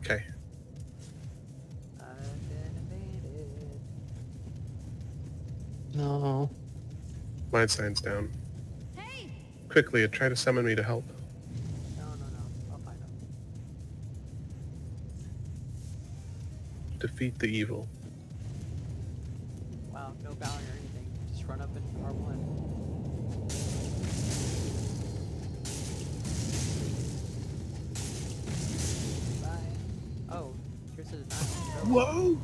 Okay. I've been invaded. No. Mind signs down. Hey! Quickly, try to summon me to help. No, no, no. I'll find him. Defeat the evil. Wow, no bounty or anything. Just run up in R1. Whoa!